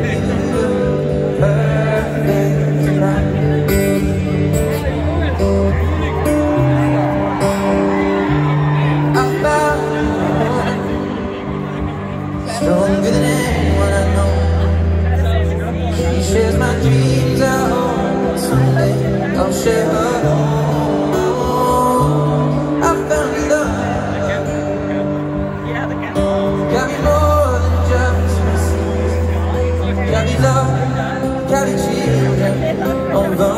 Hey. love, carry children, oh Lord.